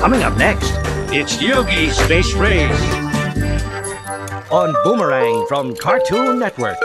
Coming up next It's Yogi Space Race. on Boomerang from Cartoon Network.